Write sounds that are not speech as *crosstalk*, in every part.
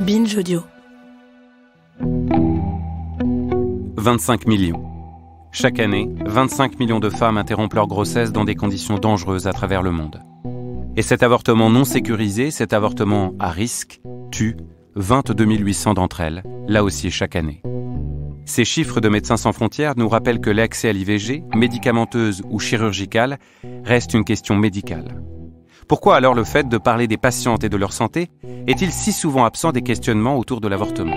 Binge Audio. 25 millions. Chaque année, 25 millions de femmes interrompent leur grossesse dans des conditions dangereuses à travers le monde. Et cet avortement non sécurisé, cet avortement à risque, tue 22 800 d'entre elles, là aussi chaque année. Ces chiffres de Médecins sans frontières nous rappellent que l'accès à l'IVG, médicamenteuse ou chirurgicale, reste une question médicale. Pourquoi alors le fait de parler des patientes et de leur santé est-il si souvent absent des questionnements autour de l'avortement?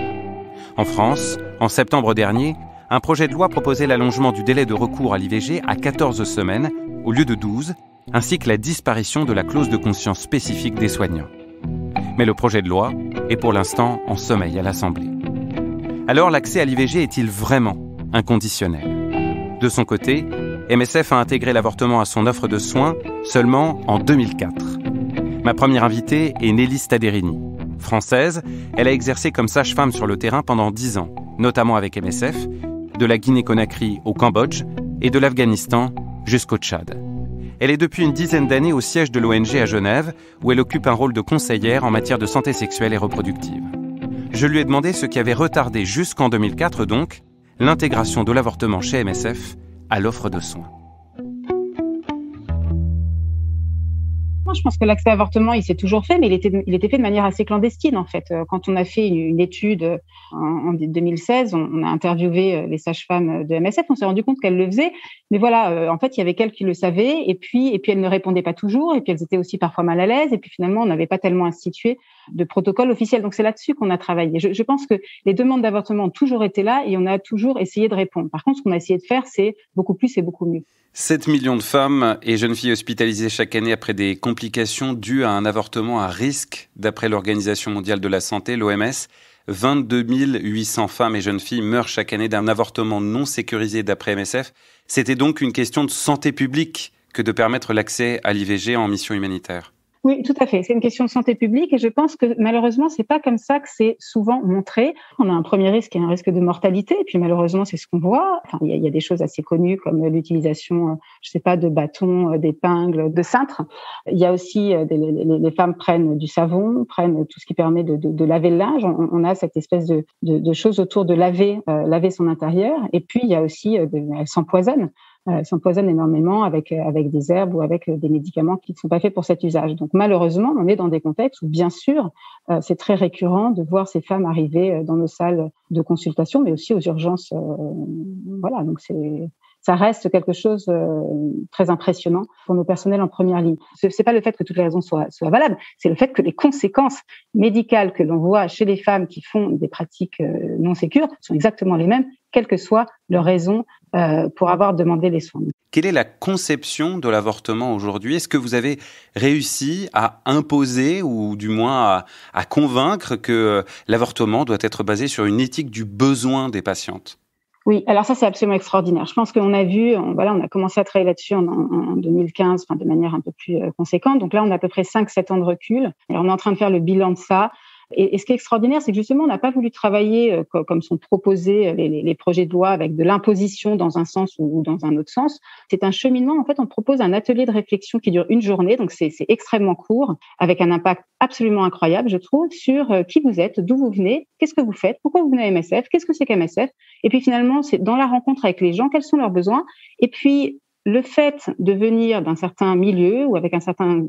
En France, en septembre dernier, un projet de loi proposait l'allongement du délai de recours à l'IVG à 14 semaines au lieu de 12, ainsi que la disparition de la clause de conscience spécifique des soignants. Mais le projet de loi est pour l'instant en sommeil à l'Assemblée. Alors l'accès à l'IVG est-il vraiment inconditionnel? De son côté, MSF a intégré l'avortement à son offre de soins seulement en 2004. Ma première invitée est Nelly Staderini. Française, elle a exercé comme sage-femme sur le terrain pendant 10 ans, notamment avec MSF, de la Guinée-Conakry au Cambodge et de l'Afghanistan jusqu'au Tchad. Elle est depuis une dizaine d'années au siège de l'ONG à Genève, où elle occupe un rôle de conseillère en matière de santé sexuelle et reproductive. Je lui ai demandé ce qui avait retardé jusqu'en 2004 donc l'intégration de l'avortement chez MSF à l'offre de soins. je pense que l'accès à l'avortement, il s'est toujours fait, mais il était, fait de manière assez clandestine, en fait. Euh, quand on a fait une, étude euh, en, 2016, on, a interviewé euh, les sages-femmes de MSF, on s'est rendu compte qu'elles le faisaient. Mais voilà, en fait, il y avait quelques qui le savaient, et puis, et puis elles ne répondaient pas toujours, et puis elles étaient aussi parfois mal à l'aise, et puis finalement, on n'avait pas tellement institué de protocole officiel. Donc, c'est là-dessus qu'on a travaillé. Je, je, pense que les demandes d'avortement ont toujours été là, et on a toujours essayé de répondre. Par contre, ce qu'on a essayé de faire, c'est beaucoup plus et beaucoup mieux. 7 millions de femmes et jeunes filles hospitalisées chaque année après des complications dues à un avortement à risque, d'après l'Organisation mondiale de la santé, l'OMS. 22 800 femmes et jeunes filles meurent chaque année d'un avortement non sécurisé d'après MSF. C'était donc une question de santé publique que de permettre l'accès à l'IVG en mission humanitaire. Oui, tout à fait. C'est une question de santé publique et je pense que malheureusement, c'est pas comme ça que c'est souvent montré. On a un premier risque et un risque de mortalité et puis malheureusement, c'est ce qu'on voit. Enfin, il y, a, des choses assez connues comme l'utilisation, euh, je sais pas, de bâtons, euh, d'épingles, de cintres. Il y a aussi euh, des, les, femmes prennent du savon, prennent tout ce qui permet de, de, de laver le linge. On, a cette espèce de, de, choses autour de laver, laver son intérieur. Et puis il y a aussi, elles s'empoisonnent euh, s'empoisonnent énormément avec euh, avec des herbes ou avec euh, des médicaments qui ne sont pas faits pour cet usage. Donc malheureusement, on est dans des contextes où bien sûr, c'est très récurrent de voir ces femmes arriver dans nos salles de consultation, mais aussi aux urgences. voilà, donc c'est ça reste quelque chose de très impressionnant pour nos personnels en première ligne. Ce n'est pas le fait que toutes les raisons soient, soient valables, c'est le fait que les conséquences médicales que l'on voit chez les femmes qui font des pratiques non sécures sont exactement les mêmes, quelle que soit leur raison euh, pour avoir demandé les soins. Quelle est la conception de l'avortement aujourd'hui? Est-ce que vous avez réussi à imposer ou du moins à, convaincre que l'avortement doit être basé sur une éthique du besoin des patientes? Oui, alors ça c'est absolument extraordinaire. Je pense qu'on a vu, on, voilà, on a commencé à travailler là-dessus en, en, 2015, enfin, de manière un peu plus euh, conséquente. Donc là, on a à peu près 5-7 ans de recul. Et on est en train de faire le bilan de ça. Et, ce qui est extraordinaire, c'est que justement, on n'a pas voulu travailler euh, comme sont proposés euh, les, projets de loi avec de l'imposition dans un sens ou, dans un autre sens. C'est un cheminement. En fait, on propose un atelier de réflexion qui dure une journée, donc c'est extrêmement court, avec un impact absolument incroyable, je trouve, sur euh, qui vous êtes, d'où vous venez, qu'est-ce que vous faites, pourquoi vous venez à MSF, qu'est-ce que c'est qu'MSF. Et puis finalement, c'est dans la rencontre avec les gens, quels sont leurs besoins. Et puis le fait de venir d'un certain milieu ou avec un certain,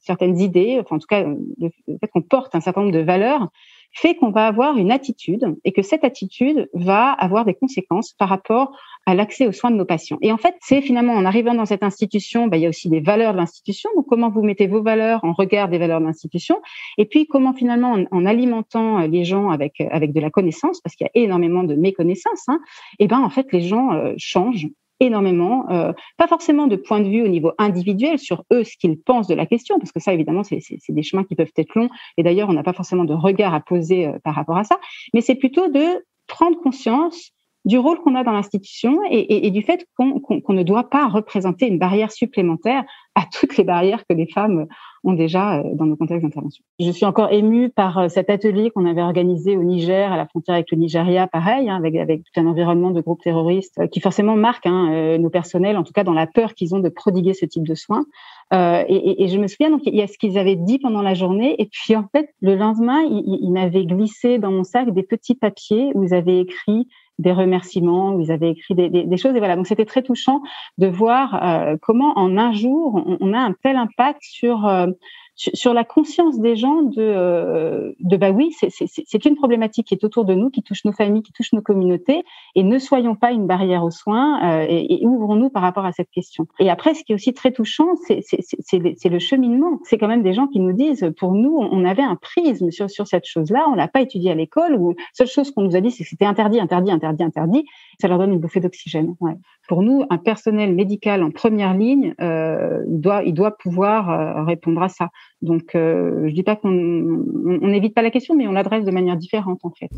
certaines idées, enfin en tout cas le fait qu'on porte un certain nombre de valeurs, fait qu'on va avoir une attitude et que cette attitude va avoir des conséquences par rapport à l'accès aux soins de nos patients. Et en fait, c'est finalement en arrivant dans cette institution, bah, il y a aussi des valeurs de l'institution. Donc, comment vous mettez vos valeurs en regard des valeurs de l'institution Et puis, comment finalement, en, alimentant les gens avec avec de la connaissance, parce qu'il y a énormément de méconnaissance, hein, et eh ben en fait, les gens euh, changent énormément, euh, pas forcément de point de vue au niveau individuel sur eux, ce qu'ils pensent de la question, parce que ça, évidemment, c'est des chemins qui peuvent être longs, et d'ailleurs, on n'a pas forcément de regard à poser euh, par rapport à ça, mais c'est plutôt de prendre conscience du rôle qu'on a dans l'institution et, du fait qu'on ne doit pas représenter une barrière supplémentaire à toutes les barrières que les femmes ont déjà euh, dans nos contextes d'intervention. Je suis encore émue par euh, cet atelier qu'on avait organisé au Niger, à la frontière avec le Nigeria, pareil, hein, avec, avec tout un environnement de groupes terroristes euh, qui forcément marque hein, nos personnels, en tout cas dans la peur qu'ils ont de prodiguer ce type de soins. Et, je me souviens, donc il y a ce qu'ils avaient dit pendant la journée, et puis en fait, le lendemain, ils, ils m'avaient glissé dans mon sac des petits papiers où ils avaient écrit des remerciements, ils avaient écrit des, choses. Et voilà, donc c'était très touchant de voir euh, comment en un jour, on, on, a un tel impact sur euh, sur la conscience des gens de, euh, de bah oui, c'est une problématique qui est autour de nous, qui touche nos familles, qui touche nos communautés, et ne soyons pas une barrière aux soins euh, et, et ouvrons-nous par rapport à cette question. Et après, ce qui est aussi très touchant, c'est le cheminement. C'est quand même des gens qui nous disent, pour nous, on avait un prisme sur, sur cette chose-là, on l'a pas étudié à l'école, ou seule chose qu'on nous a dit, c'est que c'était interdit, interdit, interdit, interdit. Ça leur donne une bouffée d'oxygène. Ouais. Pour nous, un personnel médical en première ligne euh, doit, pouvoir euh, répondre à ça. Donc, euh, je dis pas qu'on n'évite pas la question, mais on l'adresse de manière différente en fait.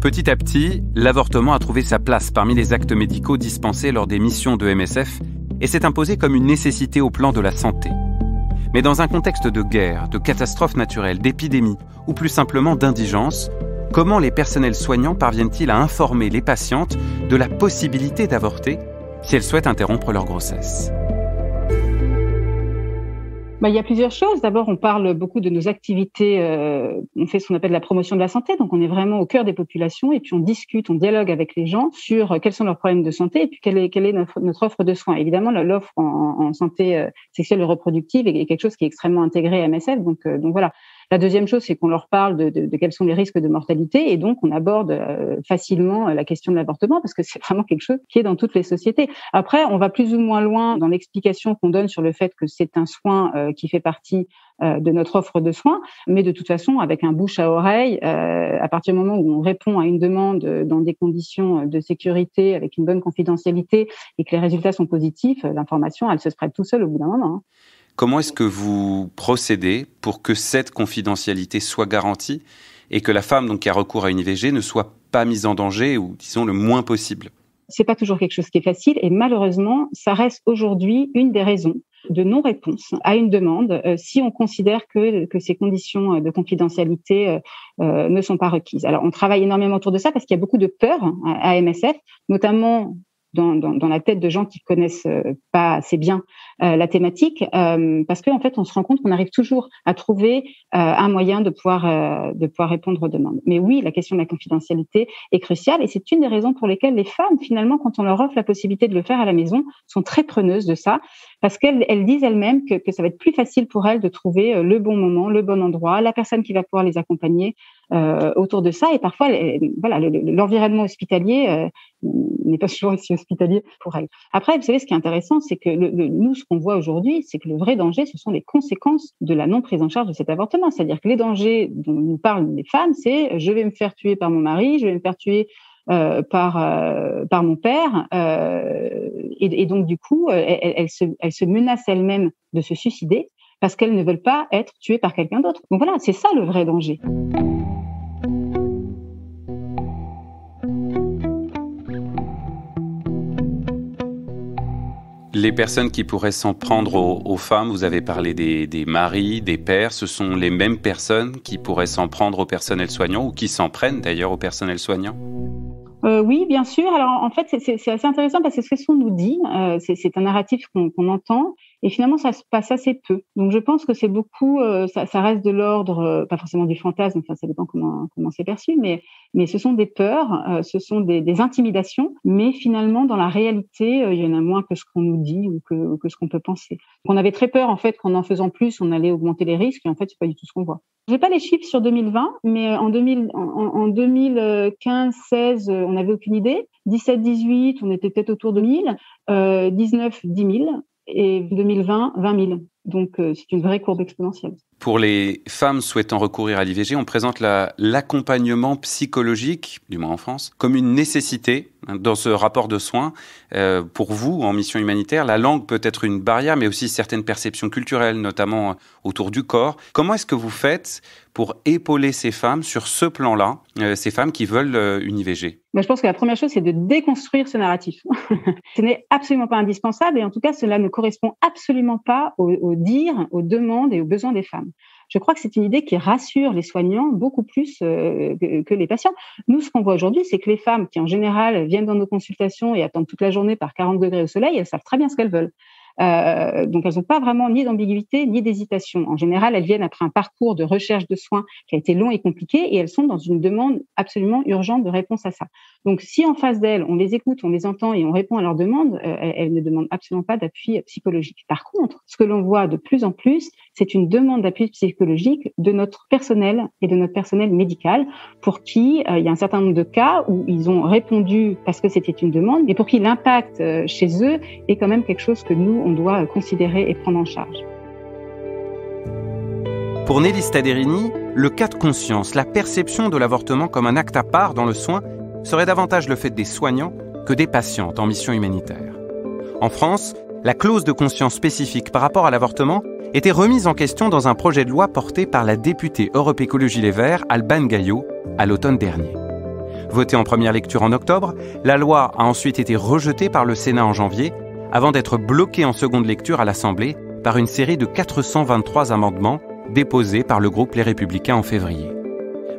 Petit à petit, l'avortement a trouvé sa place parmi les actes médicaux dispensés lors des missions de MSF et s'est imposé comme une nécessité au plan de la santé. Mais dans un contexte de guerre, de catastrophe naturelle, d'épidémie ou plus simplement d'indigence, comment les personnels soignants parviennent-ils à informer les patientes de la possibilité d'avorter si elles souhaitent interrompre leur grossesse? Bah, il y a plusieurs choses. D'abord, on parle beaucoup de nos activités. Euh, on fait ce qu'on appelle la promotion de la santé. Donc, on est vraiment au cœur des populations et puis on discute, on dialogue avec les gens sur euh, quels sont leurs problèmes de santé et puis quelle est, notre, offre de soins. Évidemment, l'offre en, santé euh, sexuelle et reproductive est, quelque chose qui est extrêmement intégré à MSF. Donc voilà. La deuxième chose, c'est qu'on leur parle de, quels sont les risques de mortalité et donc on aborde euh, facilement euh, la question de l'avortement parce que c'est vraiment quelque chose qui est dans toutes les sociétés. Après, on va plus ou moins loin dans l'explication qu'on donne sur le fait que c'est un soin euh, qui fait partie de notre offre de soins, mais de toute façon, avec un bouche à oreille, à partir du moment où on répond à une demande dans des conditions de sécurité, avec une bonne confidentialité et que les résultats sont positifs, l'information, elle se spread tout seul au bout d'un moment. Hein. Comment est-ce que vous procédez pour que cette confidentialité soit garantie et que la femme donc, qui a recours à une IVG ne soit pas mise en danger ou disons le moins possible? C'est pas toujours quelque chose qui est facile et malheureusement, ça reste aujourd'hui une des raisons de non-réponse à une demande euh, si on considère que, que ces conditions de confidentialité euh, euh, ne sont pas requises. Alors, on travaille énormément autour de ça parce qu'il y a beaucoup de peur à MSF, notamment dans, la tête de gens qui connaissent euh, pas assez bien euh, la thématique, euh, parce qu'en en fait, on se rend compte qu'on arrive toujours à trouver un moyen de pouvoir de pouvoir répondre aux demandes. Mais oui, la question de la confidentialité est cruciale, et c'est une des raisons pour lesquelles les femmes, finalement, quand on leur offre la possibilité de le faire à la maison, sont très preneuses de ça, parce qu'elles elles disent elles-mêmes que, que ça va être plus facile pour elles de trouver le bon moment, le bon endroit, la personne qui va pouvoir les accompagner euh, autour de ça. Et parfois, voilà, l'environnement hospitalier euh, n'est pas toujours aussi hospitalier pour elle. Après, vous savez, ce qui est intéressant, c'est que nous, ce qu'on voit aujourd'hui, c'est que le vrai danger, ce sont les conséquences de la non prise en charge de cet avortement. C'est-à-dire que les dangers dont nous parlent les femmes, c'est je vais me faire tuer par mon mari, je vais me faire tuer euh, par euh, mon père euh, et, donc du coup elles elle se, elle se menacent elles-mêmes de se suicider parce qu'elles ne veulent pas être tuées par quelqu'un d'autre. Donc voilà, c'est ça le vrai danger. Les personnes qui pourraient s'en prendre aux, femmes, vous avez parlé des, maris, des pères, ce sont les mêmes personnes qui pourraient s'en prendre au personnel soignant ou qui s'en prennent d'ailleurs au personnel soignant euh, oui, bien sûr. Alors en fait, c'est assez intéressant parce que ce qu'on nous dit, euh, c'est un narratif qu'on entend, et finalement, ça se passe assez peu. Donc, je pense que c'est beaucoup, euh, ça, ça, reste de l'ordre, euh, pas forcément du fantasme, enfin, ça dépend comment comment c'est perçu, mais mais ce sont des peurs, euh, ce sont des, des, intimidations, mais finalement, dans la réalité, il y en a moins que ce qu'on nous dit ou que, que ce qu'on peut penser. on avait très peur en fait qu'en en faisant plus, on allait augmenter les risques, et en fait, c'est pas du tout ce qu'on voit. J'ai pas les chiffres sur 2020, mais en 2000, en, en 2015, 16, on n'avait aucune idée. 17, 18, on était peut-être autour de 1000. Euh, 19, 10 000 et 2020, 20 000. Donc, euh, c'est une vraie courbe exponentielle. Pour les femmes souhaitant recourir à l'IVG, on présente l'accompagnement psychologique, du moins en France, comme une nécessité dans ce rapport de soins. Euh, pour vous, en mission humanitaire, la langue peut être une barrière, mais aussi certaines perceptions culturelles, notamment autour du corps. Comment est-ce que vous faites pour épauler ces femmes sur ce plan-là, euh, ces femmes qui veulent euh, une IVG Je pense que la première chose, c'est de déconstruire ce narratif. *laughs* ce n'est absolument pas indispensable et en tout cas, cela ne correspond absolument pas aux, aux dires, aux demandes et aux besoins des femmes. Je crois que c'est une idée qui rassure les soignants beaucoup plus euh, que, les patients. Nous, ce qu'on voit aujourd'hui, c'est que les femmes qui, en général, viennent dans nos consultations et attendent toute la journée par 40 degrés au soleil, elles savent très bien ce qu'elles veulent. Euh, donc, elles n'ont pas vraiment ni d'ambiguïté ni d'hésitation. En général, elles viennent après un parcours de recherche de soins qui a été long et compliqué et elles sont dans une demande absolument urgente de réponse à ça. Donc, si en face d'elles, on les écoute, on les entend et on répond à leurs demandes, euh, elles ne demandent absolument pas d'appui psychologique. Par contre, ce que l'on voit de plus en plus, c'est une demande d'appui psychologique de notre personnel et de notre personnel médical pour qui euh, il y a un certain nombre de cas où ils ont répondu parce que c'était une demande et pour qui l'impact chez eux est quand même quelque chose que nous, on doit considérer et prendre en charge. Pour Nelly Staderini, le cas de conscience, la perception de l'avortement comme un acte à part dans le soin, serait davantage le fait des soignants que des patientes en mission humanitaire. En France, la clause de conscience spécifique par rapport à l'avortement était remise en question dans un projet de loi porté par la députée Europe Écologie Les Verts, Alban Gaillot, à l'automne dernier. Votée en première lecture en octobre, la loi a ensuite été rejetée par le Sénat en janvier avant d'être bloqué en seconde lecture à l'Assemblée par une série de 423 amendements déposés par le groupe Les Républicains en février.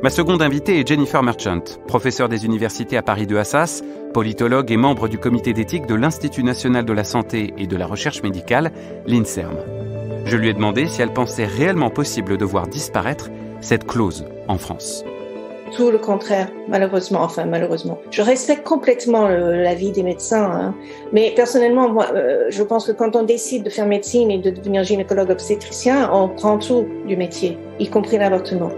Ma seconde invitée est Jennifer Merchant, professeure des universités à Paris de Assas, politologue et membre du comité d'éthique de l'Institut national de la santé et de la recherche médicale, l'INSERM. Je lui ai demandé si elle pensait réellement possible de voir disparaître cette clause en France tout le contraire, malheureusement. Enfin, malheureusement. Je respecte complètement l'avis des médecins, hein. mais personnellement, moi, euh, je pense que quand on décide de faire médecine et de devenir gynécologue obstétricien, on prend tout du métier, y compris l'avortement.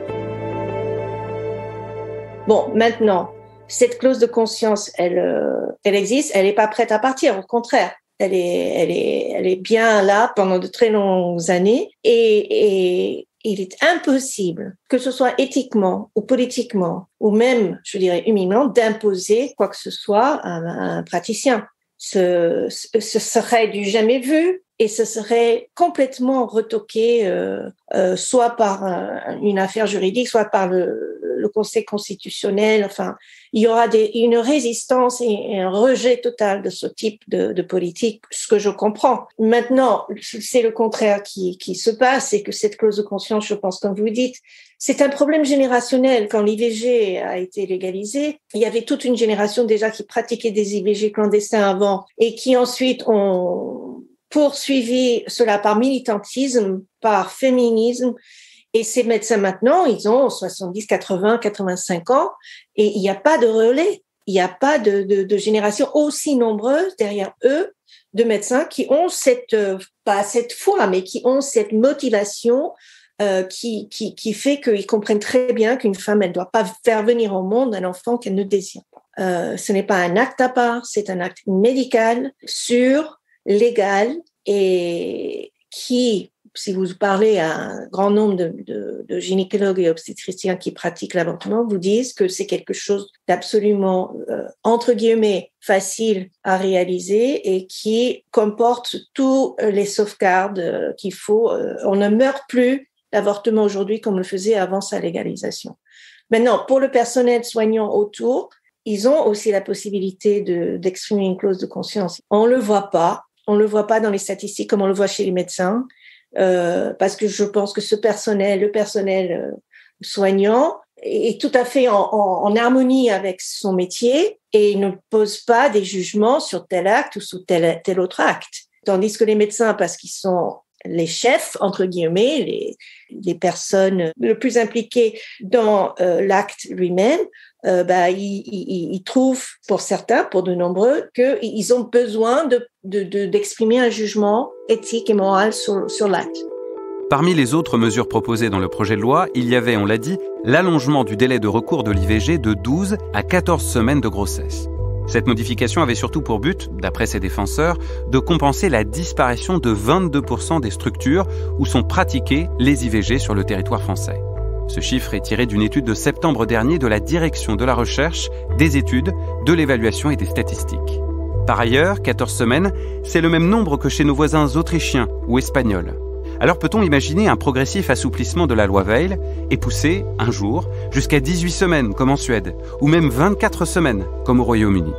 Bon, maintenant, cette clause de conscience, elle, euh, elle existe, elle n'est pas prête à partir, au contraire. Elle est, elle est, elle est bien là pendant de très longues années et, et il est impossible, que ce soit éthiquement ou politiquement, ou même, je dirais, humainement, d'imposer quoi que ce soit à un, praticien. Ce, ce, serait du jamais vu et ce serait complètement retoqué, euh, euh, soit par une affaire juridique, soit par le, le Conseil constitutionnel. Enfin, il y aura des, une résistance et un rejet total de ce type de, de politique, ce que je comprends. Maintenant, c'est le contraire qui, qui se passe, et que cette clause de conscience, je pense, comme vous dites, c'est un problème générationnel. Quand l'IVG a été légalisé, il y avait toute une génération déjà qui pratiquait des IVG clandestins avant et qui ensuite ont poursuivi cela par militantisme, par féminisme et ces médecins maintenant, ils ont 70, 80, 85 ans et il n'y a pas de relais. Il n'y a pas de, de, de, génération aussi nombreuse derrière eux de médecins qui ont cette, euh, pas cette foi, mais qui ont cette motivation euh, qui, qui, qui fait qu'ils comprennent très bien qu'une femme, elle ne doit pas faire venir au monde un enfant qu'elle ne désire pas. Euh, ce n'est pas un acte à part, c'est un acte médical, sûr, légal et qui si vous parlez à un grand nombre de, gynécologues et obstétriciens qui pratiquent l'avortement, vous disent que c'est quelque chose d'absolument, euh, entre guillemets, facile à réaliser et qui comporte tous les sauvegardes euh, qu'il faut. Euh, on ne meurt plus d'avortement aujourd'hui comme le faisait avant sa légalisation. Maintenant, pour le personnel soignant autour, ils ont aussi la possibilité d'exprimer une clause de conscience. On le voit pas, on le voit pas dans les statistiques comme on le voit chez les médecins. Euh, parce que je pense que ce personnel, le personnel euh, soignant, est tout à fait en, en, harmonie avec son métier et ne pose pas des jugements sur tel acte ou sur tel, tel autre acte. Tandis que les médecins, parce qu'ils sont les chefs, entre guillemets, les, personnes le plus impliquées dans euh, l'acte lui-même, euh, bah, ils, trouvent, pour certains, pour de nombreux, qu'ils ont besoin d'exprimer de, de, un jugement éthique et moral sur, sur l'acte. Parmi les autres mesures proposées dans le projet de loi, il y avait, on l'a dit, l'allongement du délai de recours de l'IVG de 12 à 14 semaines de grossesse. Cette modification avait surtout pour but, d'après ses défenseurs, de compenser la disparition de 22% des structures où sont pratiquées les IVG sur le territoire français. Ce chiffre est tiré d'une étude de septembre dernier de la Direction de la recherche, des études, de l'évaluation et des statistiques. Par ailleurs, 14 semaines, c'est le même nombre que chez nos voisins autrichiens ou espagnols. Alors peut-on imaginer un progressif assouplissement de la loi Veil et pousser, un jour, jusqu'à 18 semaines comme en Suède, ou même 24 semaines comme au Royaume-Uni?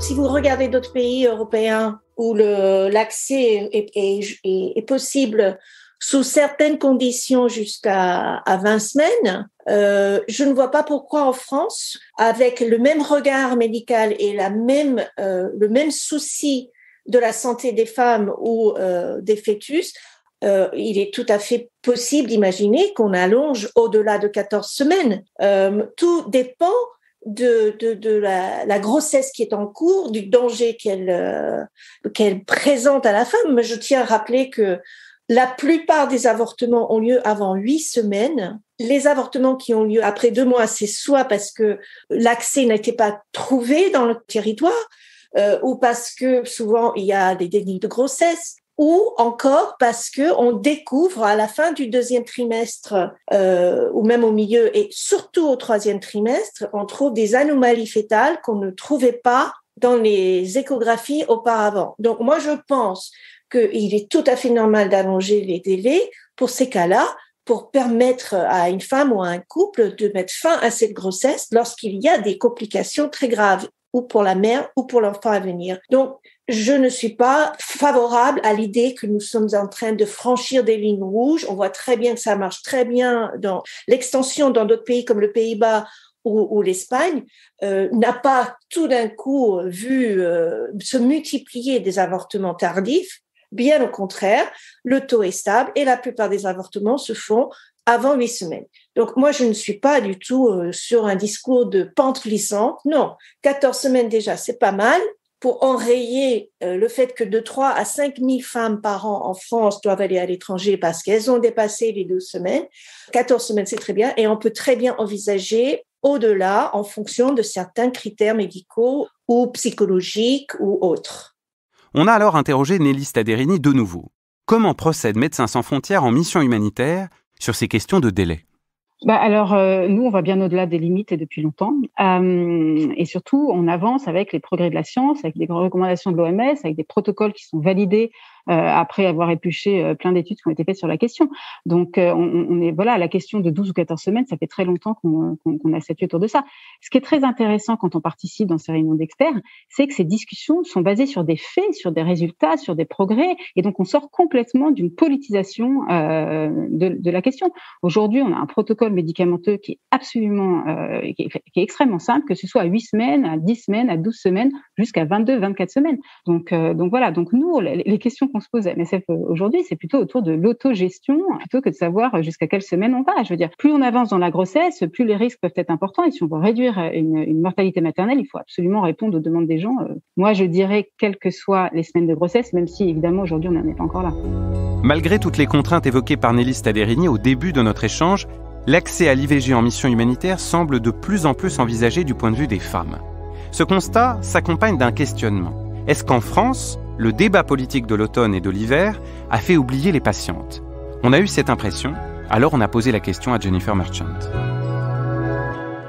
Si vous regardez d'autres pays européens où l'accès est, possible sous certaines conditions jusqu'à à 20 semaines, euh, je ne vois pas pourquoi en France, avec le même regard médical et la même, euh, le même souci de la santé des femmes ou euh, des fœtus, euh, il est tout à fait possible d'imaginer qu'on allonge au-delà de 14 semaines. Euh, tout dépend de, la, grossesse qui est en cours, du danger qu'elle euh, présente à la femme. Je tiens à rappeler que la plupart des avortements ont lieu avant huit semaines. Les avortements qui ont lieu après deux mois, c'est soit parce que l'accès n'était pas trouvé dans le territoire, ou parce que souvent il y a des dénis de grossesse, ou encore parce que on découvre à la fin du deuxième trimestre euh, ou même au milieu et surtout au troisième trimestre, on trouve des anomalies fétales qu'on ne trouvait pas dans les échographies auparavant. Donc moi je pense qu'il est tout à fait normal d'allonger les délais pour ces cas-là pour permettre à une femme ou à un couple de mettre fin à cette grossesse lorsqu'il y a des complications très graves ou pour la mère ou pour l'enfant à venir. Donc, je ne suis pas favorable à l'idée que nous sommes en train de franchir des lignes rouges. On voit très bien que ça marche très bien dans l'extension dans d'autres pays comme le Pays-Bas ou, l'Espagne euh, n'a pas tout d'un coup vu euh, se multiplier des avortements tardifs. Bien au contraire, le taux est stable et la plupart des avortements se font avant huit semaines. Donc moi, je ne suis pas du tout euh, sur un discours de pente glissante. Non, 14 semaines déjà, c'est pas mal pour enrayer euh, le fait que de 3 à 5 000 femmes par an en France doivent aller à l'étranger parce qu'elles ont dépassé les 12 semaines. 14 semaines, c'est très bien. Et on peut très bien envisager au-delà en fonction de certains critères médicaux ou psychologiques ou autres. On a alors interrogé Nelly Staderini de nouveau. Comment procède Médecins sans frontières en mission humanitaire sur ces questions de délai? Bah alors, euh, nous, on va bien au-delà des limites et depuis longtemps. Euh, et surtout, on avance avec les progrès de la science, avec des recommandations de l'OMS, avec des protocoles qui sont validés après avoir épluché euh, plein d'études qui ont été faites sur la question. Donc, euh, on, on, est voilà, la question de 12 ou 14 semaines, ça fait très longtemps qu'on qu a statué autour de ça. Ce qui est très intéressant quand on participe dans ces réunions d'experts, c'est que ces discussions sont basées sur des faits, sur des résultats, sur des progrès, et donc on sort complètement d'une politisation euh, de, de, la question. Aujourd'hui, on a un protocole médicamenteux qui est absolument, euh, qui, est, qui, est, extrêmement simple, que ce soit à 8 semaines, à 10 semaines, à 12 semaines, jusqu'à 22, 24 semaines. Donc, euh, donc voilà. Donc nous, les, les questions qu'on se pose à MSF aujourd'hui, c'est plutôt autour de l'autogestion plutôt que de savoir jusqu'à quelle semaine on va. Je veux dire, plus on avance dans la grossesse, plus les risques peuvent être importants. Et si on veut réduire une, une mortalité maternelle, il faut absolument répondre aux demandes des gens. Euh, moi, je dirais, quelles que soient les semaines de grossesse, même si évidemment aujourd'hui on n'en est pas encore là. Malgré toutes les contraintes évoquées par Nelly Staderini au début de notre échange, l'accès à l'IVG en mission humanitaire semble de plus en plus envisagé du point de vue des femmes. Ce constat s'accompagne d'un questionnement. Est-ce qu'en France, le débat politique de l'automne et de l'hiver a fait oublier les patientes. On a eu cette impression, alors on a posé la question à Jennifer Merchant.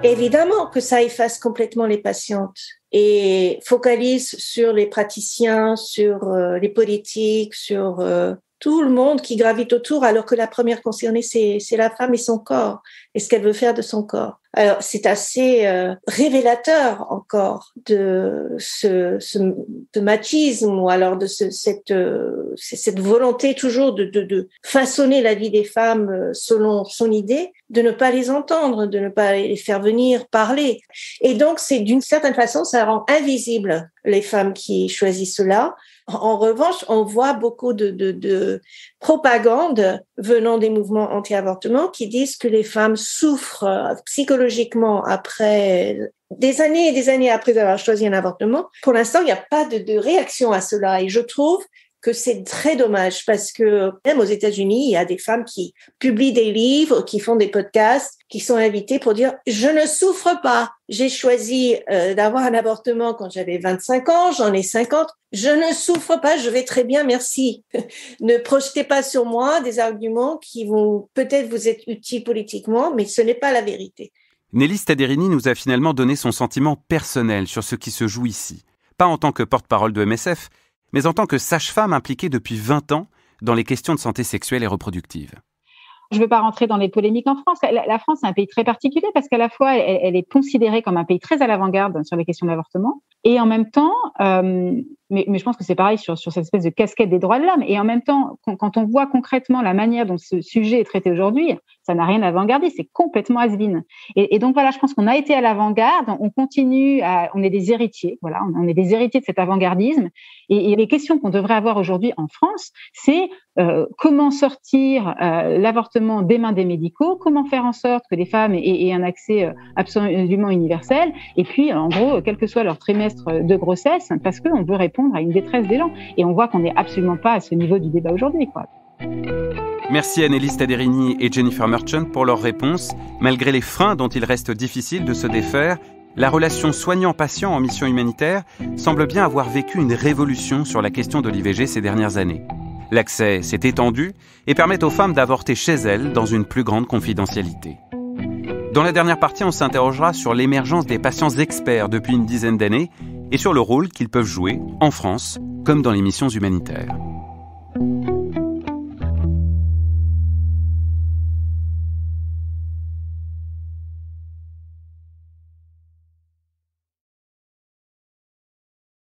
Évidemment que ça efface complètement les patientes et focalise sur les praticiens, sur euh, les politiques, sur euh, tout le monde qui gravite autour, alors que la première concernée, c'est la femme et son corps, et ce qu'elle veut faire de son corps. Alors, c'est assez euh, révélateur encore de ce, ce de machisme ou alors de ce, cette, euh, cette volonté toujours de, de, de, façonner la vie des femmes euh, selon son idée, de ne pas les entendre, de ne pas les faire venir parler. Et donc, c'est d'une certaine façon, ça rend invisible les femmes qui choisissent cela en revanche, on voit beaucoup de, de, de propagande venant des mouvements anti-avortement qui disent que les femmes souffrent psychologiquement après des années et des années après avoir choisi un avortement. Pour l'instant, il n'y a pas de réaction à cela et je trouve que c'est très dommage parce que même aux États-Unis, il y a des femmes qui publient des livres, qui font des podcasts, qui sont invitées pour dire je ne souffre pas. J'ai choisi euh, d'avoir un avortement quand j'avais 25 ans, j'en ai 50. Je ne souffre pas, je vais très bien, merci. *laughs* ne projetez pas sur moi des arguments qui vont peut-être vous être utiles politiquement, mais ce n'est pas la vérité. Nelly Staderini nous a finalement donné son sentiment personnel sur ce qui se joue ici, pas en tant que porte-parole de MSF, mais en tant que sage-femme impliquée depuis 20 ans dans les questions de santé sexuelle et reproductive. Je ne veux pas rentrer dans les polémiques en France. La, France est un pays très particulier parce qu'à la fois, elle, est considérée comme un pays très à l'avant-garde sur les questions d'avortement, et en même temps, euh, mais, je pense que c'est pareil sur, cette espèce de casquette des droits de l'homme. Et en même temps, quand, on voit concrètement la manière dont ce sujet est traité aujourd'hui, ça n'a rien d'avant-gardiste, c'est complètement has et, donc voilà, je pense qu'on a été à l'avant-garde, on continue, à, on est des héritiers, voilà, on, est des héritiers de cet avant-gardisme. Et, les questions qu'on devrait avoir aujourd'hui en France, c'est euh, comment sortir euh, l'avortement des mains des médicaux, comment faire en sorte que les femmes aient, un accès euh, absolument universel, et puis en gros, quel que soit leur trimestre de grossesse, parce qu'on veut à une détresse des gens. Et on voit qu'on n'est absolument pas à ce niveau du débat aujourd'hui. Quoi. Merci Annelise Taderini et Jennifer Merchant pour leurs réponses. Malgré les freins dont il reste difficile de se défaire, la relation soignant-patient en mission humanitaire semble bien avoir vécu une révolution sur la question de l'IVG ces dernières années. L'accès s'est étendu et permet aux femmes d'avorter chez elles dans une plus grande confidentialité. Dans la dernière partie, on s'interrogera sur l'émergence des patients experts depuis une dizaine d'années et sur le rôle qu'ils peuvent jouer en France comme dans les missions humanitaires.